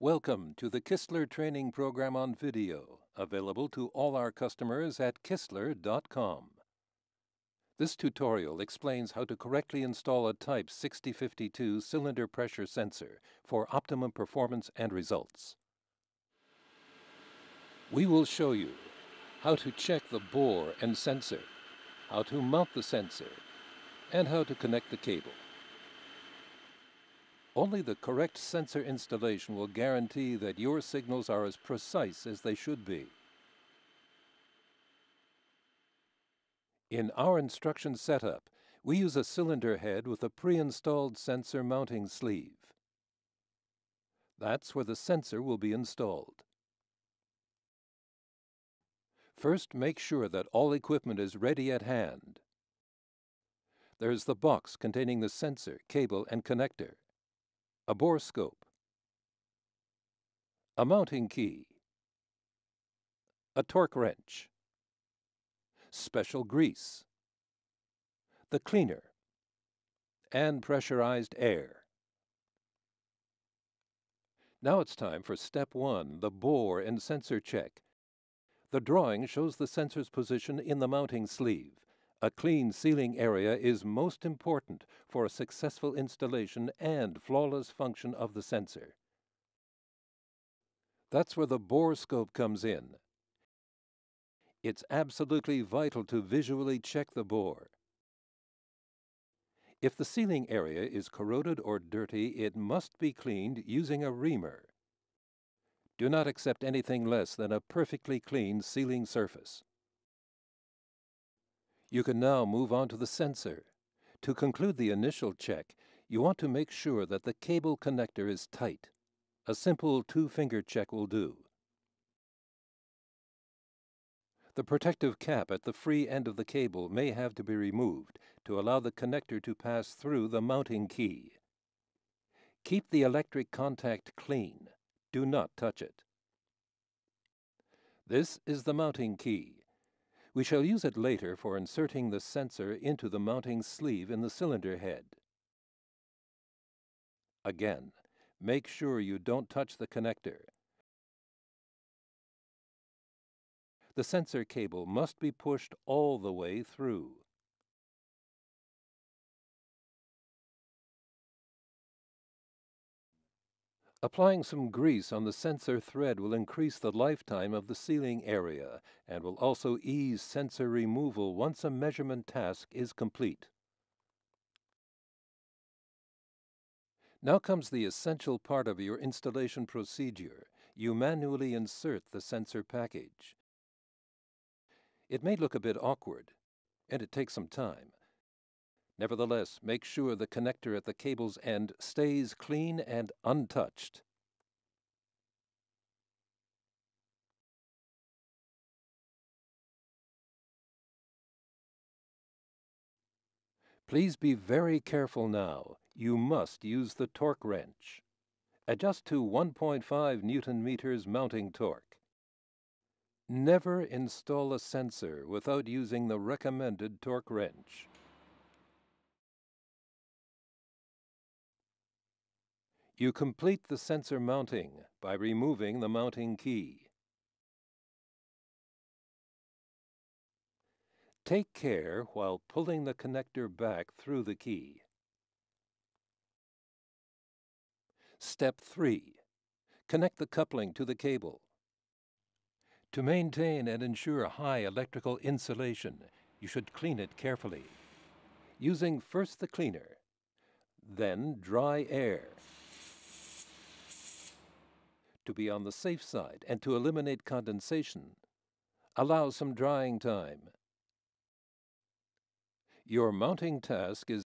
Welcome to the Kistler Training Program on video, available to all our customers at Kistler.com. This tutorial explains how to correctly install a Type 6052 cylinder pressure sensor for optimum performance and results. We will show you how to check the bore and sensor, how to mount the sensor, and how to connect the cable. Only the correct sensor installation will guarantee that your signals are as precise as they should be. In our instruction setup, we use a cylinder head with a pre-installed sensor mounting sleeve. That's where the sensor will be installed. First, make sure that all equipment is ready at hand. There's the box containing the sensor, cable, and connector a bore scope, a mounting key, a torque wrench, special grease, the cleaner, and pressurized air. Now it's time for step one, the bore and sensor check. The drawing shows the sensor's position in the mounting sleeve. A clean sealing area is most important for a successful installation and flawless function of the sensor. That's where the bore scope comes in. It's absolutely vital to visually check the bore. If the sealing area is corroded or dirty, it must be cleaned using a reamer. Do not accept anything less than a perfectly clean sealing surface. You can now move on to the sensor. To conclude the initial check, you want to make sure that the cable connector is tight. A simple two-finger check will do. The protective cap at the free end of the cable may have to be removed to allow the connector to pass through the mounting key. Keep the electric contact clean. Do not touch it. This is the mounting key. We shall use it later for inserting the sensor into the mounting sleeve in the cylinder head. Again, make sure you don't touch the connector. The sensor cable must be pushed all the way through. Applying some grease on the sensor thread will increase the lifetime of the sealing area and will also ease sensor removal once a measurement task is complete. Now comes the essential part of your installation procedure. You manually insert the sensor package. It may look a bit awkward, and it takes some time. Nevertheless, make sure the connector at the cable's end stays clean and untouched. Please be very careful now. You must use the torque wrench. Adjust to 1.5 newton meters mounting torque. Never install a sensor without using the recommended torque wrench. You complete the sensor mounting by removing the mounting key. Take care while pulling the connector back through the key. Step 3. Connect the coupling to the cable. To maintain and ensure high electrical insulation, you should clean it carefully. Using first the cleaner, then dry air to be on the safe side and to eliminate condensation. Allow some drying time. Your mounting task is